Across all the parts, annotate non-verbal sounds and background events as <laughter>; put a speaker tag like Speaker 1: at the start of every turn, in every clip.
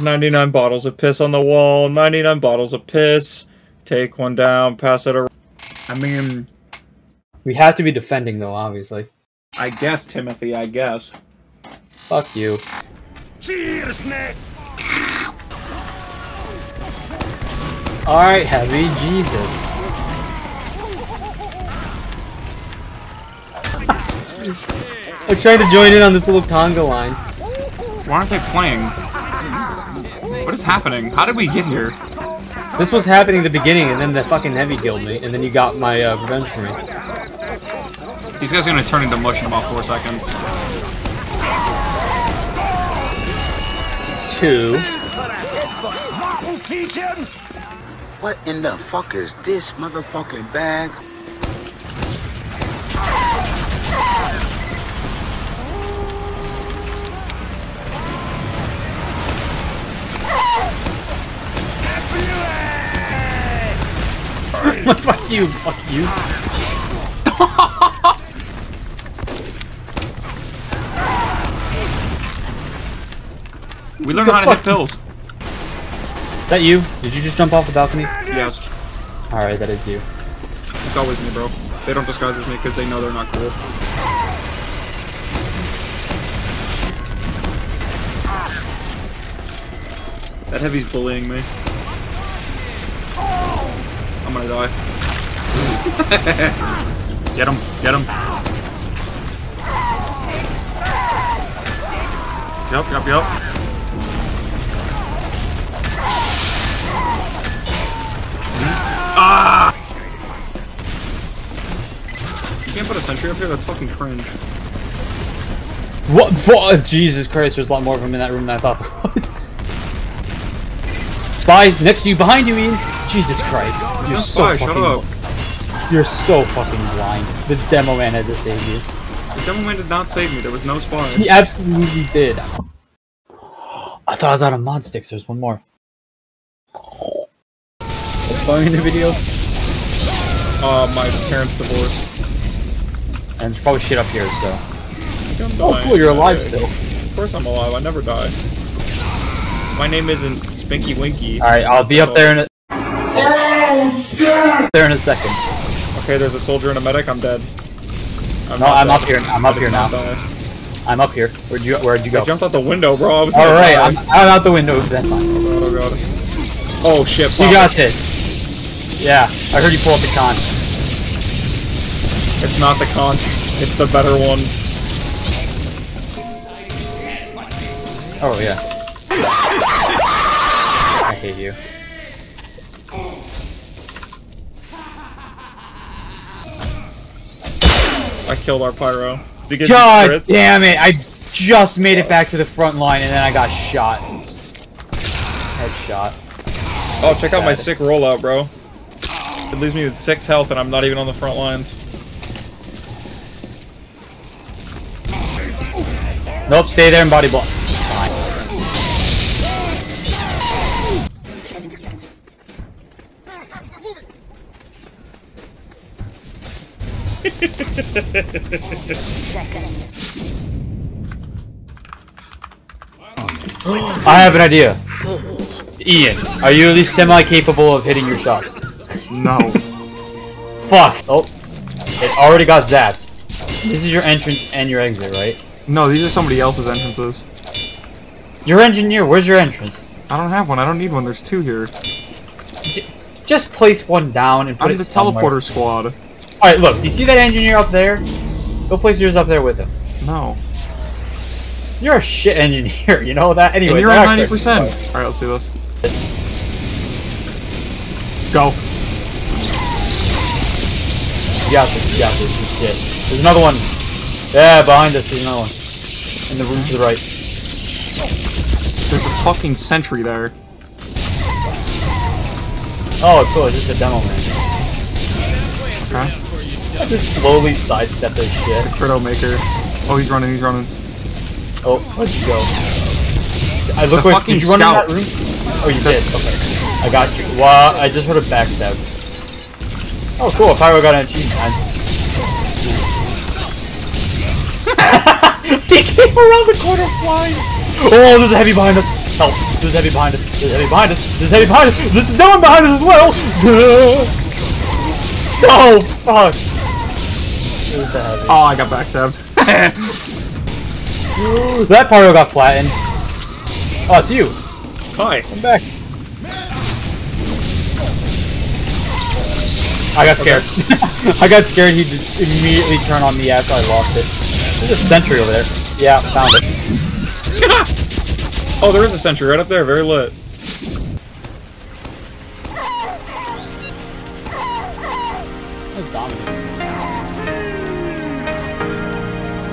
Speaker 1: 99 bottles of piss on the wall. 99 bottles of piss. Take one down, pass it around. I mean,
Speaker 2: We have to be defending though, obviously.
Speaker 1: I guess, Timothy, I guess.
Speaker 2: Fuck you.
Speaker 3: Cheers, mate!
Speaker 2: Alright, heavy, Jesus. <laughs> I'm trying to join in on this little conga line.
Speaker 1: Why aren't they playing? What is happening? How did we get here?
Speaker 2: This was happening at the beginning, and then the fucking heavy killed me, and then you got my uh, revenge for me.
Speaker 1: These guys are gonna turn into mush in about four seconds.
Speaker 2: Two.
Speaker 4: What in the fuck is this motherfucking bag? <laughs>
Speaker 2: fuck you, fuck you.
Speaker 1: We learned how to hit pills.
Speaker 2: Is that you? Did you just jump off the balcony?
Speaker 1: Yes.
Speaker 2: Alright, that is you.
Speaker 1: It's always me, bro. They don't disguise as me because they know they're not cool. That heavy's bullying me. Gonna die. <laughs> get him, get him. Yep, yep, yep. Ah! You can't put a sentry up here? That's fucking cringe.
Speaker 2: What? what? Jesus Christ, there's a lot more of them in that room than I thought there was. <laughs> Spy, next to you, behind you, Ian! Jesus Christ. You're so
Speaker 1: shut
Speaker 2: fucking-
Speaker 1: up.
Speaker 2: You're so fucking blind. The demo man had to save you.
Speaker 1: The demo man did not save me. There was no spy.
Speaker 2: He absolutely did. I thought I was out of mod sticks. There's one more. What's going in the video?
Speaker 1: Uh, my parents divorced.
Speaker 2: And there's probably shit up here, so. Oh, cool, you're alive still.
Speaker 1: Of course I'm alive. I never die. My name isn't Spinky Winky.
Speaker 2: Alright, I'll be up there in a. There in a second.
Speaker 1: Okay, there's a soldier and a medic. I'm dead. I'm
Speaker 2: No,
Speaker 1: not
Speaker 2: I'm
Speaker 1: dead.
Speaker 2: up here. I'm up here now.
Speaker 1: die.
Speaker 2: I'm up here. Where'd you Where'd you go?
Speaker 1: I jumped out the window, bro. I was
Speaker 2: Alright,
Speaker 1: die.
Speaker 2: I'm, I'm out the window. That's fine.
Speaker 1: Oh god, oh god. Oh shit,
Speaker 2: You got this. Yeah, I heard you pull up the con.
Speaker 1: It's not the con. It's the better one.
Speaker 2: Oh, yeah. I hate you.
Speaker 1: I killed our pyro.
Speaker 2: God damn it! I just made it back to the front line and then I got shot. Headshot.
Speaker 1: Oh, check out my sick rollout, bro. It leaves me with six health and I'm not even on the front lines.
Speaker 2: Nope, stay there and body block. I have an idea. Ian, are you at least semi-capable of hitting your shots?
Speaker 1: No.
Speaker 2: Fuck! Oh, it already got zapped. This is your entrance and your exit, right?
Speaker 1: No, these are somebody else's entrances.
Speaker 2: Your engineer, where's your entrance?
Speaker 1: I don't have one. I don't need one. There's two here.
Speaker 2: Just place one down and put
Speaker 1: I'm
Speaker 2: it
Speaker 1: the
Speaker 2: somewhere.
Speaker 1: teleporter squad.
Speaker 2: Alright, look, do you see that engineer up there? Go place yours up there with him.
Speaker 1: No.
Speaker 2: You're a shit engineer, <laughs> you know that? Anyway,
Speaker 1: and you're at 90%. Alright, let's see this. Go.
Speaker 2: You got this, you got this, shit. There's another one. Yeah, behind us, there's another one. In the room to the right.
Speaker 1: There's a fucking sentry there.
Speaker 2: Oh, cool, it's just a demo man.
Speaker 1: Okay.
Speaker 2: I just slowly sidestep this shit.
Speaker 1: Critto maker. Oh, he's running, he's running.
Speaker 2: Oh, let's go. I look
Speaker 1: The
Speaker 2: like,
Speaker 1: fucking
Speaker 2: did you run
Speaker 1: scout.
Speaker 2: in that room? Oh, you
Speaker 1: This-
Speaker 2: did, okay. I got you. Well, I just heard a backstab. Oh, cool, Pyro got an achievement. <laughs> he came around the corner flying! Oh, there's a heavy behind us! Help. There's a heavy behind us. There's heavy behind us. There's a heavy behind us. There's no one behind us as well. <laughs> No, <laughs> oh, fuck. There's the heavy.
Speaker 1: Oh, I got backstabbed. <laughs>
Speaker 2: That part got flattened. Oh, it's you.
Speaker 1: Hi.
Speaker 2: Come back. I got scared. <laughs> I got scared he'd just immediately turn on me after I lost it. There's a sentry over there. Yeah, found it.
Speaker 1: Oh, there is a sentry right up there. Very lit.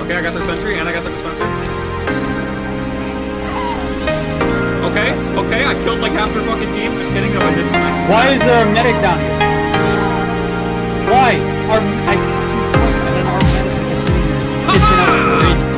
Speaker 1: Okay, I got their sentry and I got the dispenser. Okay, okay, I killed like half their fucking team. Just kidding, no, I didn't.
Speaker 2: Why is there a medic down here? Why? Our I, medic is sitting there. It's in our